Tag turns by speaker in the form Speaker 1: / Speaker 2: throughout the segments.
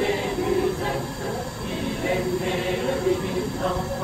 Speaker 1: les musette, il aimait le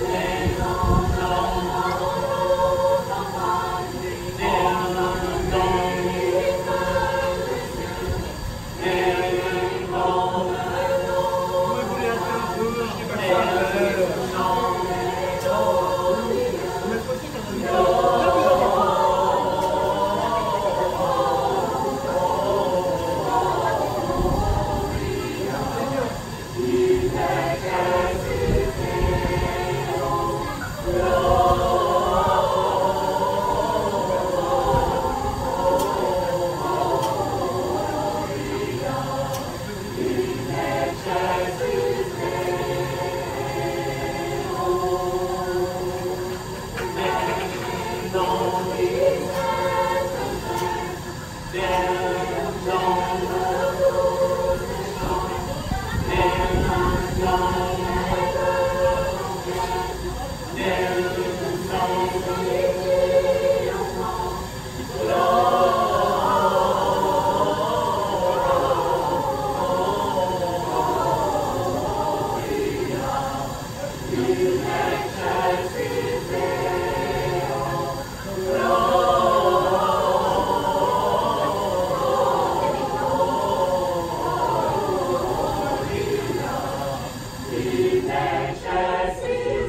Speaker 1: Yeah. Amen.